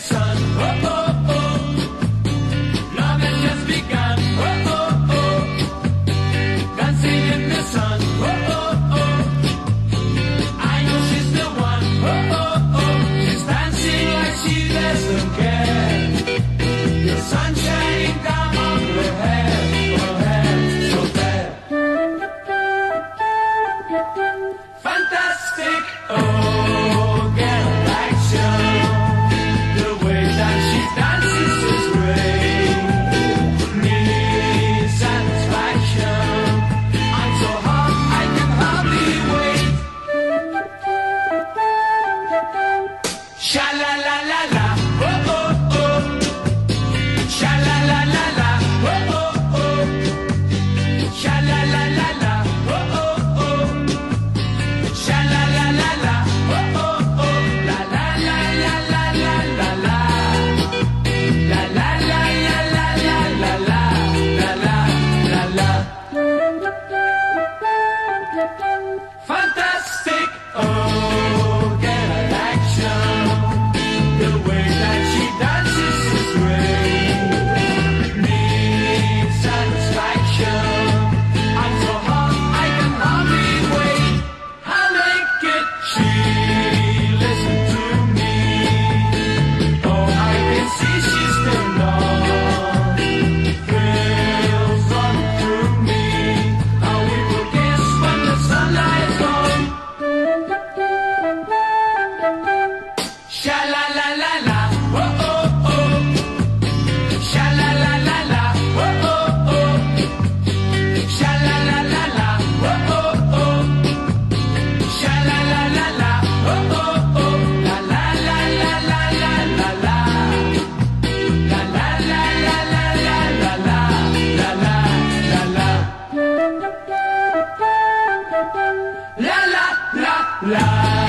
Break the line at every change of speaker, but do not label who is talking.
sun, oh oh ¡Fanta! La.